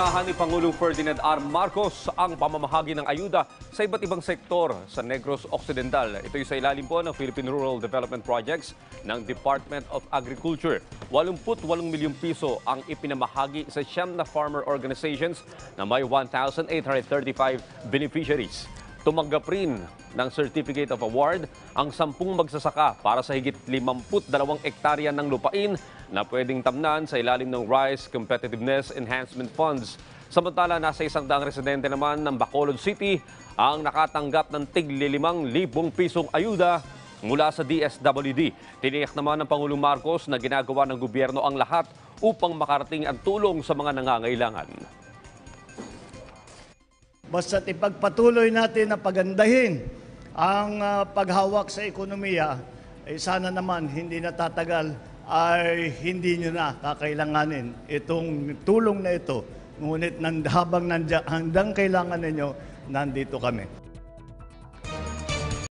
Inunahan ni Pangulong Ferdinand R. Marcos ang pamamahagi ng ayuda sa iba't ibang sektor sa Negros Occidental. Ito'y sa ilalim po ng Philippine Rural Development Projects ng Department of Agriculture. 88 milyong piso ang ipinamahagi sa siyam na farmer organizations na may 1,835 beneficiaries. Tumanggap rin ng Certificate of Award ang sampung magsasaka para sa higit 52 ektarya ng lupain na pwedeng tamnan sa ilalim ng Rice Competitiveness Enhancement Funds. Samantala, nasa isang daang residente naman ng Bacolod City ang nakatanggap ng tig 5,000 pisong ayuda mula sa DSWD. Tiniyak naman ng Pangulong Marcos na ginagawa ng gobyerno ang lahat upang makarating ang tulong sa mga nangangailangan. Basta't ipagpatuloy natin na pagandahin ang ah, paghawak sa ekonomiya, eh, sana naman hindi natatagal ay hindi nyo na kakailanganin itong tulong na ito. Ngunit habang nandya, hanggang kailangan ninyo, nandito kami.